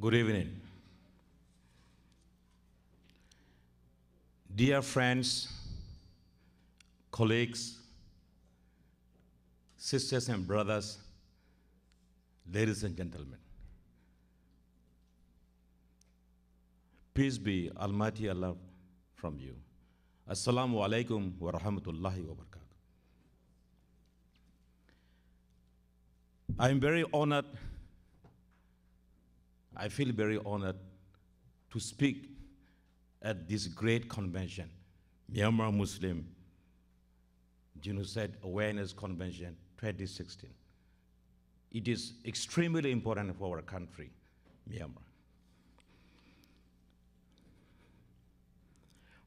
Good evening. Dear friends, colleagues, sisters and brothers, ladies and gentlemen, peace be Almighty Allah from you. Assalamu alaikum wa rahmatullahi wa barakatuh. I am very honored, I feel very honored to speak at this great convention, Myanmar Muslim Genocide Awareness Convention 2016. It is extremely important for our country, Myanmar.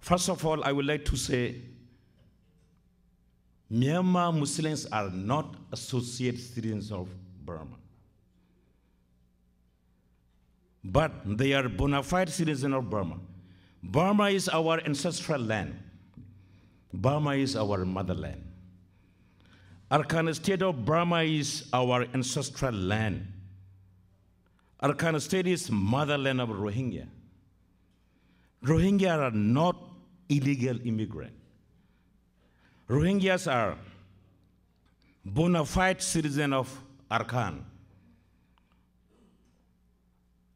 First of all, I would like to say Myanmar Muslims are not associate citizens of Burma. But they are bona fide citizens of Burma. Burma is our ancestral land. Burma is our motherland. Arkan state of Burma is our ancestral land. Arkan state is motherland of Rohingya. Rohingya are not illegal immigrants. Rohingyas are bona fide citizens of Arkan.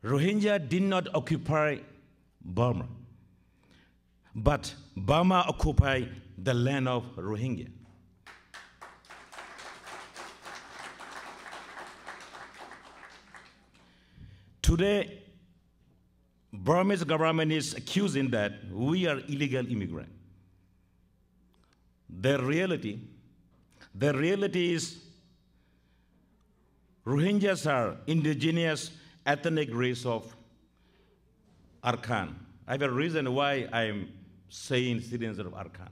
Rohingya did not occupy Burma, but Burma occupied the land of Rohingya. Today, Burmese government is accusing that we are illegal immigrants. The reality, the reality is Rohingyas are indigenous ethnic race of Arkan. I have a reason why I'm saying citizens of Arkan.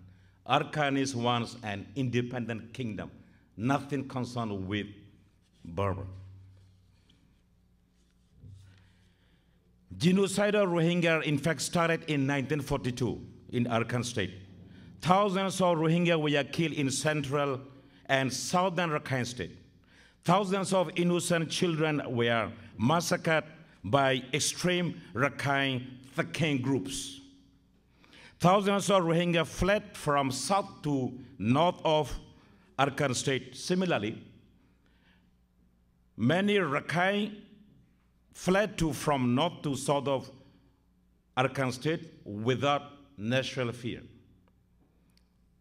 Arkan is once an independent kingdom, nothing concerned with Burma. Genocide of Rohingya, in fact, started in 1942 in Arkan state. Thousands of Rohingya were killed in central and southern Rakhine state. Thousands of innocent children were massacred by extreme Rakhine Thakeng groups. Thousands of Rohingya fled from south to north of Arkan state. Similarly, many Rakhine fled to from north to south of Arkan state without natural fear.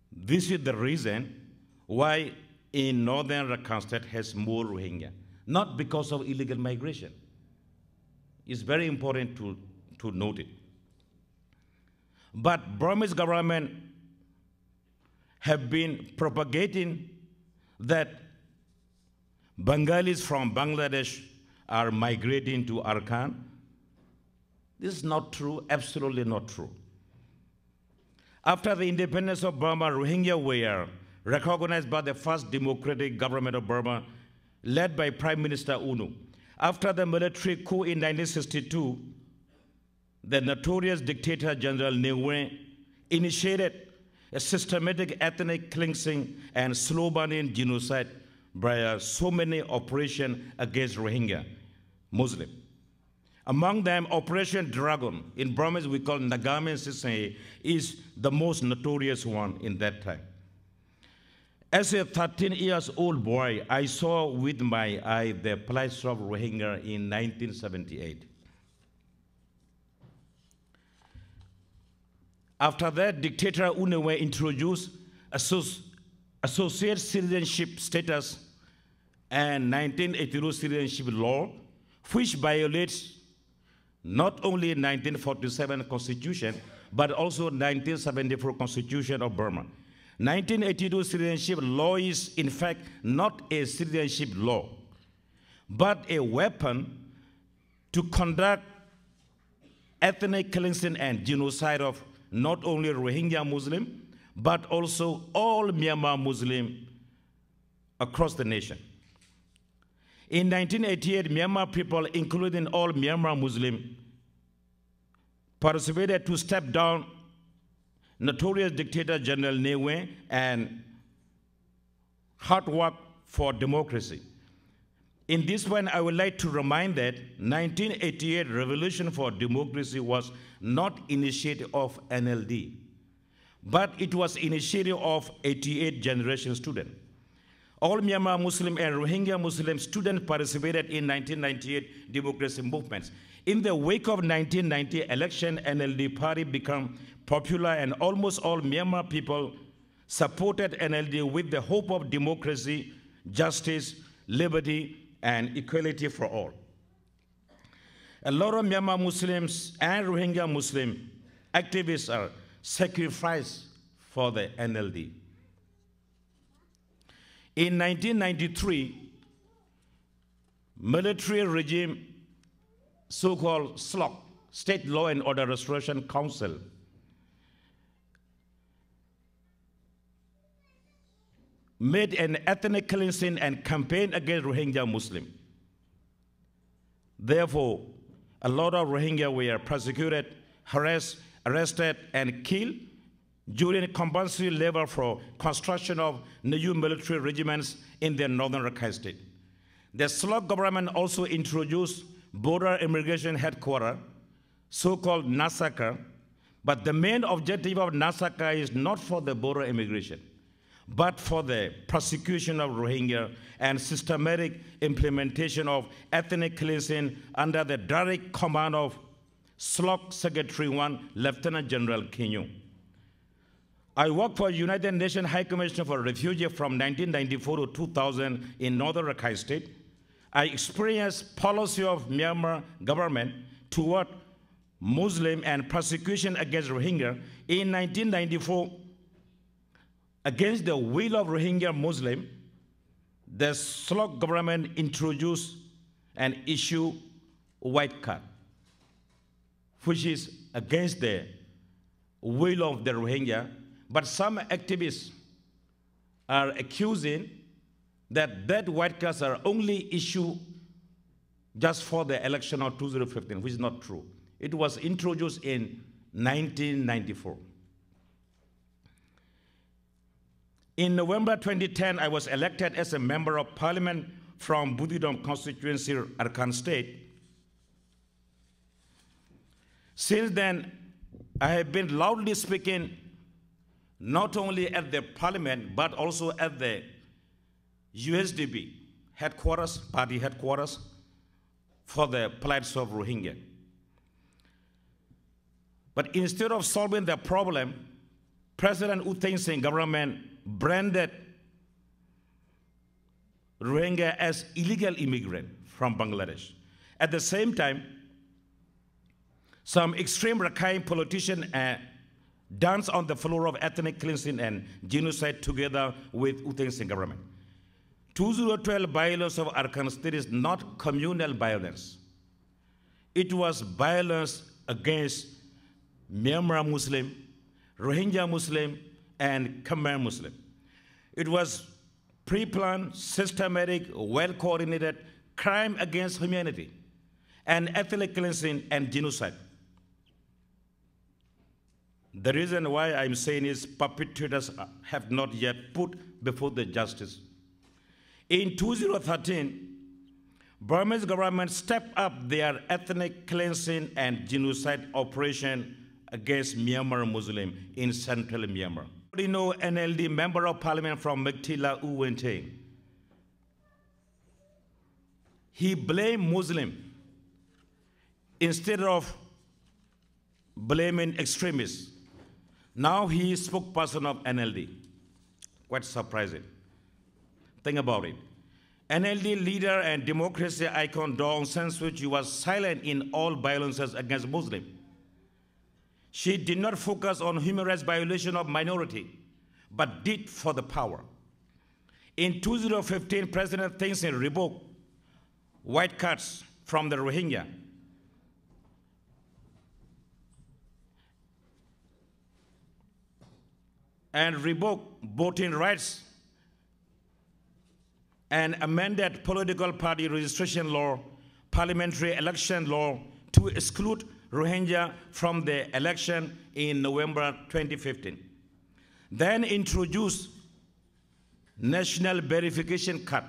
This is the reason why in northern Rakhine state has more Rohingya, not because of illegal migration. It's very important to, to note it. But Burmese government have been propagating that Bengalis from Bangladesh are migrating to Arkan. This is not true, absolutely not true. After the independence of Burma, Rohingya were recognized by the first democratic government of Burma, led by Prime Minister U Nu. After the military coup in 1962, the notorious dictator General Ne Win initiated a systematic ethnic cleansing and slow-burning genocide by so many operations against Rohingya Muslim. Among them, Operation Dragon, in Burmese we call Nagamen Sisay, is the most notorious one in that time. As a 13 years old boy, I saw with my eye the plight of Rohingya in 1978. After that, dictator U Ne Win introduced associate citizenship status and 1982 citizenship law, which violates not only 1947 constitution, but also 1974 constitution of Burma. 1982 citizenship law is in fact not a citizenship law, but a weapon to conduct ethnic cleansing and genocide of not only Rohingya Muslim, but also all Myanmar Muslim across the nation. In 1988, Myanmar people, including all Myanmar Muslim, participated to step down notorious dictator General Ne Win and hard work for democracy. In this point, I would like to remind that 1988 Revolution for Democracy was not initiative of NLD, but it was initiative of 88 generation students. All Myanmar Muslim and Rohingya Muslim students participated in 1998 democracy movements. In the wake of 1990 election, NLD party became popular and almost all Myanmar people supported NLD with the hope of democracy, justice, liberty, and equality for all. A lot of Myanmar Muslims and Rohingya Muslim activists are sacrificed for the NLD. In 1993, military regime, so-called SLORC, State Law and Order Restoration Council, made an ethnic cleansing and campaign against Rohingya Muslim. Therefore, a lot of Rohingya were persecuted, harassed, arrested, and killed during compulsory labor for construction of new military regiments in the northern Rakhine state. The SLORC government also introduced border immigration headquarters, so-called NaSaKa, but the main objective of NaSaKa is not for the border immigration but for the prosecution of Rohingya and systematic implementation of ethnic cleansing under the direct command of SLORC Secretary 1, Lieutenant General Khin Nyunt. I worked for United Nations High Commissioner for Refugees from 1994 to 2000 in Northern Rakhine State. I experienced policy of Myanmar government toward Muslim and persecution against Rohingya. In 1994, against the will of Rohingya Muslim, the SLORC government introduced and issued white card, which is against the will of the Rohingya. But some activists are accusing that that white cards are only issued just for the election of 2015, which is not true. It was introduced in 1994. In November 2010, I was elected as a member of parliament from Buthidaung constituency, Arakan state. Since then, I have been loudly speaking not only at the parliament, but also at the USDP headquarters, party headquarters, for the plight of Rohingya. But instead of solving the problem, President U Thein government branded Rohingya as illegal immigrant from Bangladesh. At the same time, some extreme Rakhine politicians uh, dance on the floor of ethnic cleansing and genocide together with U Thein government. 2012 violence of Arakan State is not communal violence. It was violence against Myanmar Muslim, Rohingya Muslim, and Kaman Muslim. It was pre-planned, systematic, well-coordinated crime against humanity and ethnic cleansing and genocide. The reason why I'm saying is perpetrators have not yet put before the justice. In 2013, Burmese government stepped up their ethnic cleansing and genocide operation against Myanmar Muslim in central Myanmar. You know NLD member of parliament from Meiktila U He blamed Muslim instead of blaming extremists. Now he is spokesperson of NLD. Quite surprising. Think about it. NLD leader and democracy icon Daw San Suu Kyi was silent in all violences against Muslims. She did not focus on human rights violation of minority, but did for the power. In 2015, President Thein revoked white cards from the Rohingya. And revoked voting rights and amended political party registration law, parliamentary election law to exclude Rohingya from the election in November 2015. Then introduced national verification card.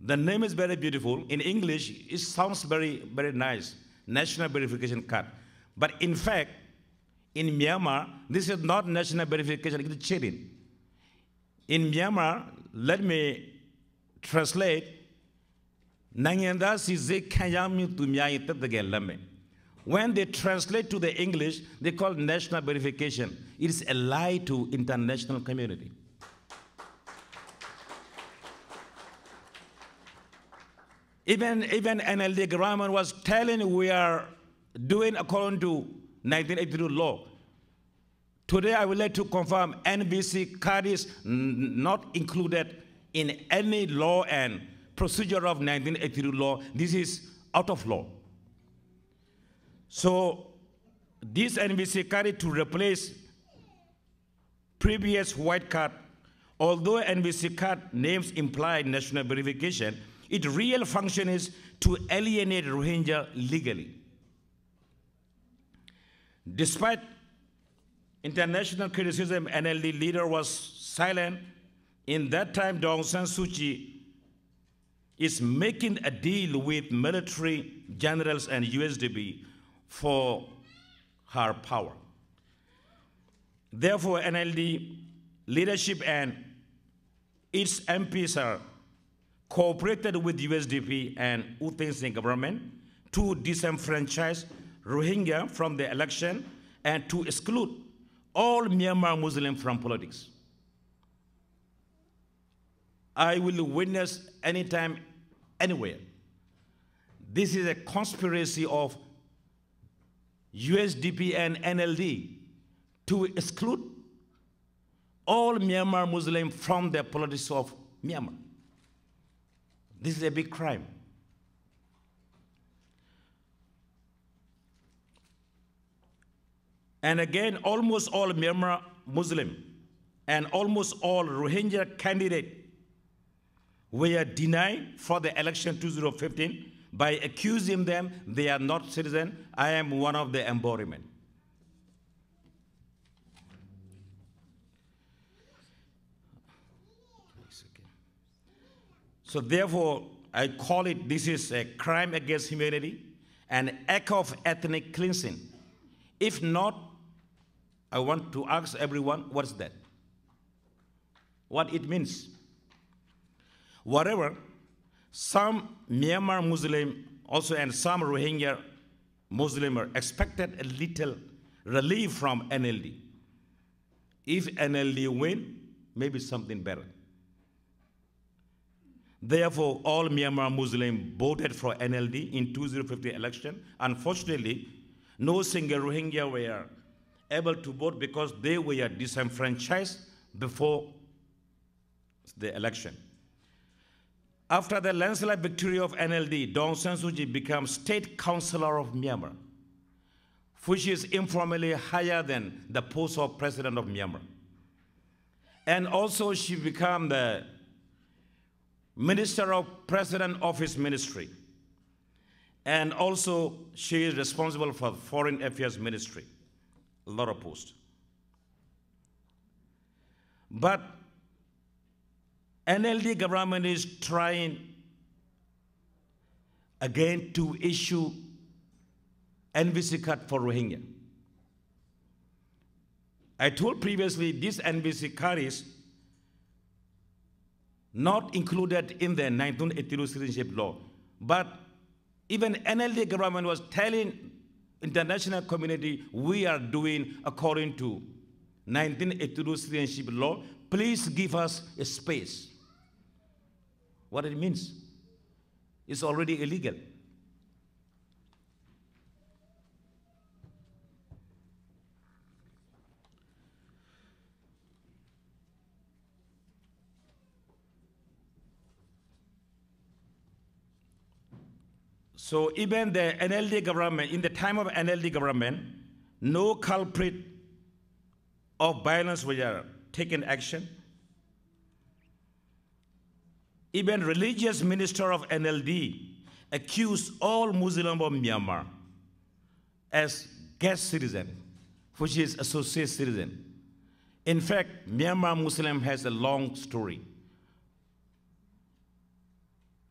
The name is very beautiful. In English, it sounds very, very nice. National verification card. But in fact, in Myanmar, this is not national verification, it's cheating. In Myanmar, let me translate. When they translate to the English, they call national verification. It is a lie to international community. Even, even NLD government was telling we are doing according to 1982 law. Today, I would like to confirm NVC card is not included in any law and procedure of 1982 law. This is out of law. So, this NVC card to replace previous white card. Although NVC card names imply national verification, its real function is to alienate Rohingya legally. Despite international criticism, NLD leader was silent. In that time, Aung San Suu Kyi is making a deal with military generals and USDP for her power. Therefore, NLD leadership and its MPs are cooperated with USDP and U Thein Sein government to disenfranchise Rohingya from the election and to exclude all Myanmar Muslims from politics. I will witness anytime, anywhere. This is a conspiracy of USDP and NLD to exclude all Myanmar Muslims from the politics of Myanmar. This is a big crime. And again, almost all Myanmar Muslim and almost all Rohingya candidates were denied for the election 2015 by accusing them they are not citizen. I am one of the embodiment. So therefore, I call it this is a crime against humanity, an act of ethnic cleansing. If not, I want to ask everyone, what's that? What it means. Whatever, some Myanmar Muslim also and some Rohingya Muslim expected a little relief from NLD. If NLD win, maybe something better. Therefore, all Myanmar Muslims voted for NLD in 2015 election. Unfortunately, no single Rohingya were able to vote because they were disenfranchised before the election. After the landslide victory of NLD, Daw Aung San Suu Kyi became state councilor of Myanmar, which is informally higher than the post of president of Myanmar. And also she became the Minister of President Office Ministry. And also, she is responsible for Foreign Affairs Ministry. A lot of posts. But NLD government is trying again to issue NVC card for Rohingya. I told previously this NVC card is not included in the 1982 citizenship law. But even NLD government was telling international community, we are doing according to 1982 citizenship law. Please give us a space. What it means? It's already illegal. So even the NLD government, in the time of NLD government, no culprit of violence were taken action. Even religious minister of NLD accused all Muslim of Myanmar as guest citizen, which is associate citizen. In fact, Myanmar Muslim has a long story.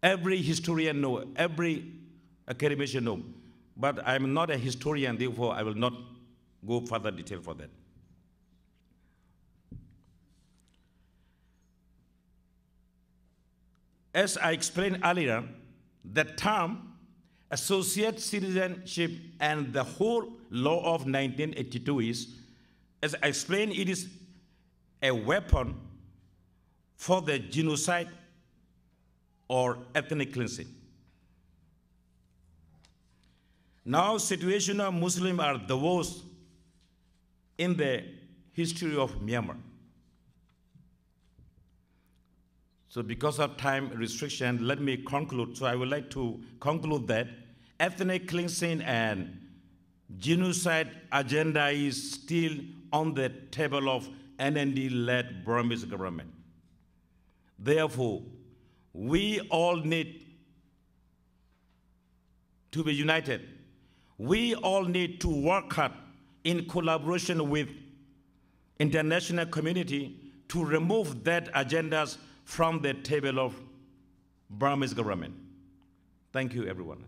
Every historian know, every academician know. But I'm not a historian, therefore I will not go further detail for that. As I explained earlier, the term associate citizenship and the whole law of 1982 is, as I explained, it is a weapon for the genocide or ethnic cleansing. Now, situation of Muslims are the worst in the history of Myanmar. So because of time restriction, let me conclude. So I would like to conclude that ethnic cleansing and genocide agenda is still on the table of NLD-led Burmese government. Therefore, we all need to be united. We all need to work hard in collaboration with international community to remove that agendas from the table of Burmese government. Thank you, everyone.